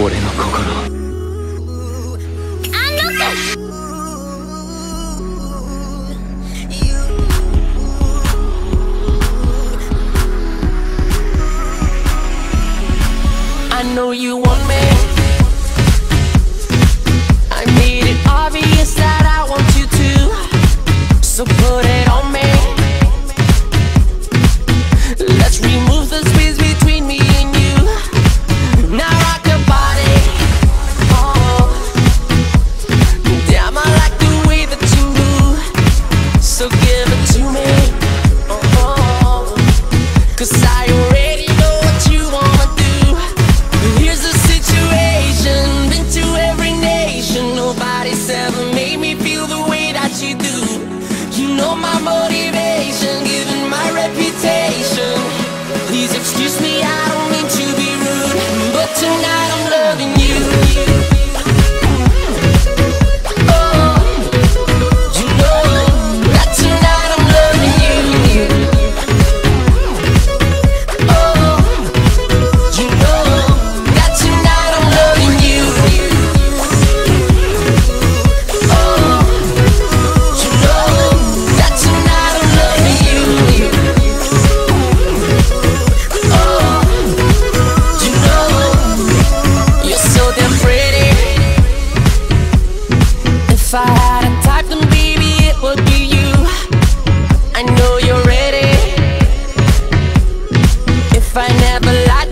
俺の心 I know you want me. I made it obvious that I want you to. So to me. Oh. Cause I already know what you wanna do. Here's the situation, been to every nation. Nobody's ever made me feel the way that you do. You know my motivation, given my reputation. Please excuse me, I don't mean to be rude, but tonight If I never lied,